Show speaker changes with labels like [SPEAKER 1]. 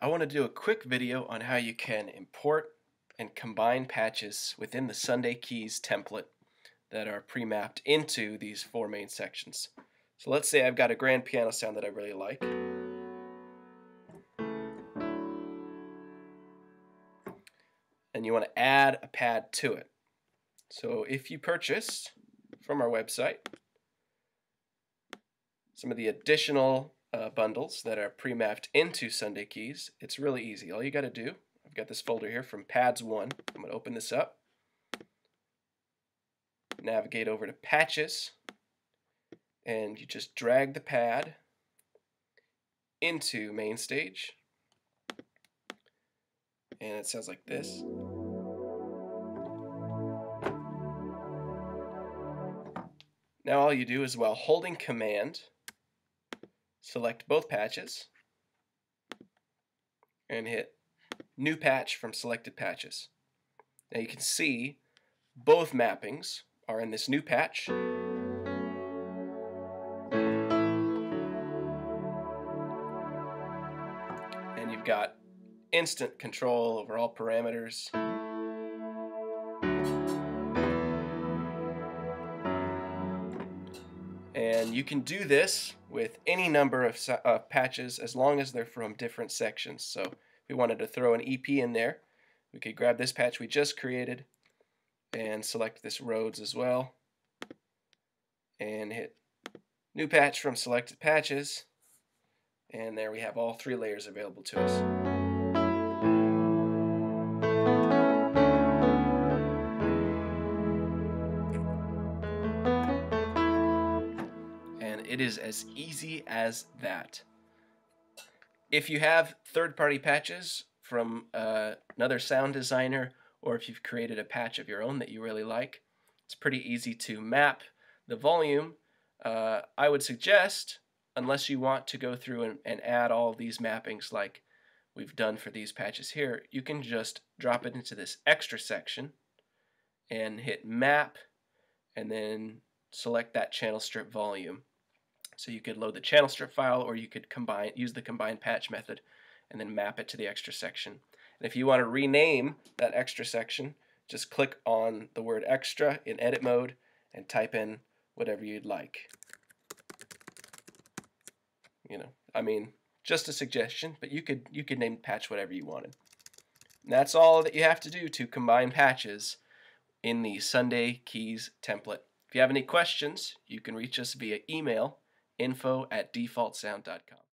[SPEAKER 1] I want to do a quick video on how you can import and combine patches within the Sunday Keys template that are pre-mapped into these four main sections. So let's say I've got a grand piano sound that I really like. And you want to add a pad to it. So if you purchase from our website some of the additional uh, bundles that are pre-mapped into Sunday Keys. It's really easy. All you got to do, I've got this folder here from Pads 1. I'm going to open this up. Navigate over to Patches. And you just drag the pad into MainStage. And it sounds like this. Now all you do is while holding command select both patches, and hit New Patch from Selected Patches. Now you can see both mappings are in this new patch. And you've got instant control over all parameters. And you can do this with any number of uh, patches as long as they're from different sections. So if we wanted to throw an EP in there, we could grab this patch we just created and select this Rhodes as well and hit new patch from selected patches and there we have all three layers available to us. It is as easy as that. If you have third-party patches from uh, another sound designer, or if you've created a patch of your own that you really like, it's pretty easy to map the volume. Uh, I would suggest, unless you want to go through and, and add all these mappings like we've done for these patches here, you can just drop it into this extra section and hit map and then select that channel strip volume. So you could load the channel strip file or you could combine use the combine patch method and then map it to the extra section. And if you want to rename that extra section, just click on the word extra in edit mode and type in whatever you'd like. You know, I mean, just a suggestion, but you could you could name patch whatever you wanted. And that's all that you have to do to combine patches in the Sunday Keys template. If you have any questions, you can reach us via email info at defaultsound.com.